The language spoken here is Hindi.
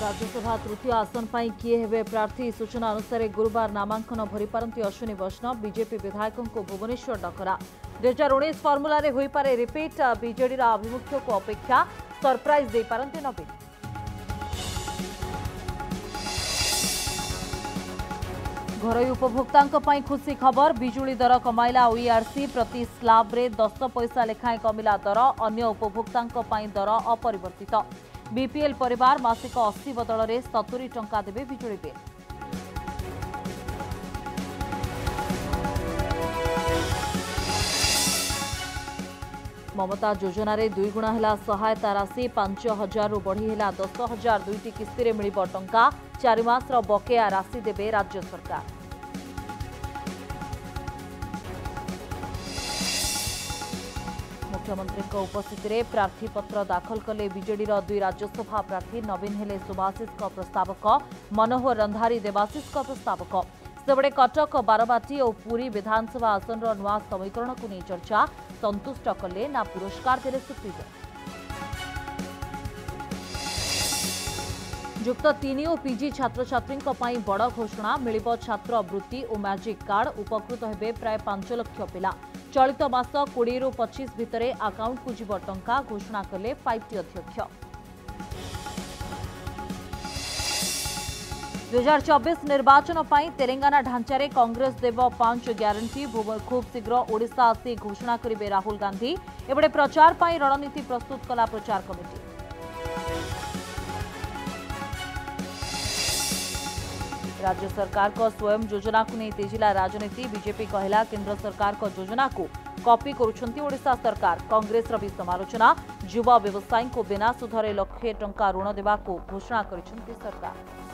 राज्यसभा तृतीय आसन पाई किए हे प्रार्थी सूचना अनुसार गुरुवार भरी भरिपार अश्वनी वैष्णव विजेपि विधायकों भुवनेश्वर डकरा दुई हजार उन्स रिपीट हु आभिमुख्य को अपेक्षा सरप्राइज नवीन घरै उपभोक्ता खुशी खुसी खबर विजुली दर ओआरसी प्रति स्लाब्रे दस पैसा लेखाएं कमिला दर अन्य उपभोक्ता दर अपरिवर्तित ବିପିଏଲ୍ ପରିବାର ମାସିକ ଅଶୀ ବଦଳରେ ସତୁରୀ ଟଙ୍କା ଦେବେ ବିଜୁଳି ବିଲ୍ ମମତା ଯୋଜନାରେ ଦୁଇଗୁଣା ହେଲା ସହାୟତା ରାଶି ପାଞ୍ଚ ହଜାରରୁ ବଢ଼ି ହେଲା ଦଶ ହଜାର ଦୁଇଟି କିସ୍ତିରେ ମିଳିବ ଟଙ୍କା ଚାରି ମାସର ବକେୟା ରାଶି ଦେବେ ରାଜ୍ୟ ସରକାର मुख्यमंत्री उपस्थित में प्रार्थीपत्र दाखल कले विजे दुई राज्यसभा प्रार्थी नवीन हेले सुभाषिष प्रस्तावक मनोहर रंधारी देवाशिष प्रस्तावक सेबड़े कटक बारवाटी और पूरी विधानसभा आसन नुआ समीकरण को नहीं चर्चा संतुष्ट कले ना पुरस्कार दे सुप्रीम युक्त तीन और पिजि छात्र छात्री बड़ घोषणा मिल छात्र वृत्ति और मैजिक कार्ड उपकृत होते प्राय पांच लक्ष पिला ଚଳିତ ମାସ କୋଡ଼ିଏରୁ ପଚିଶ ଭିତରେ ଆକାଉଣ୍ଟକୁ ଯିବ ଟଙ୍କା ଘୋଷଣା କଲେ ଫାଇଭ୍ଟି ଅଧ୍ୟକ୍ଷ ଦୁଇହଜାର ଚବିଶ ନିର୍ବାଚନ ପାଇଁ ତେଲେଙ୍ଗାନା ଢାଞ୍ଚାରେ କଂଗ୍ରେସ ଦେବ ପାଞ୍ଚ ଗ୍ୟାରେଣ୍ଟି ଖୁବ୍ ଶୀଘ୍ର ଓଡ଼ିଶା ଆସି ଘୋଷଣା କରିବେ ରାହୁଲ ଗାନ୍ଧୀ ଏପଟେ ପ୍ରଚାର ପାଇଁ ରଣନୀତି ପ୍ରସ୍ତୁତ କଲା ପ୍ରଚାର କମିଟି राज्य सरकार को स्वयं योजना को नहीं तेजिला राजनीति बीजेपी कहला केन्द्र सरकार को योजना को कॉपी कपी ओडिशा सरकार कांग्रेस कंग्रेस भी समालोचना युवा व्यवसायी को बिना सुधरे लक्षे टा ऋण देवा घोषणा कर सरकार